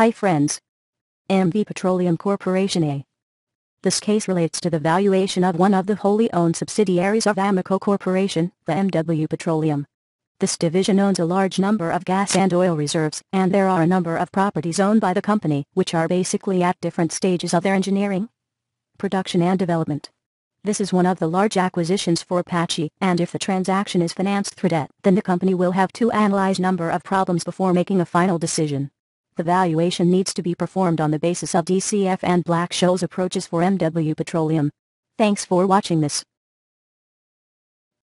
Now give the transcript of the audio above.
Hi friends. MV Petroleum Corporation A. This case relates to the valuation of one of the wholly owned subsidiaries of Amoco Corporation, the MW Petroleum. This division owns a large number of gas and oil reserves, and there are a number of properties owned by the company, which are basically at different stages of their engineering, production and development. This is one of the large acquisitions for Apache, and if the transaction is financed through debt, then the company will have to analyze number of problems before making a final decision. The valuation needs to be performed on the basis of DCF and Black-Scholes approaches for MW Petroleum. Thanks for watching this.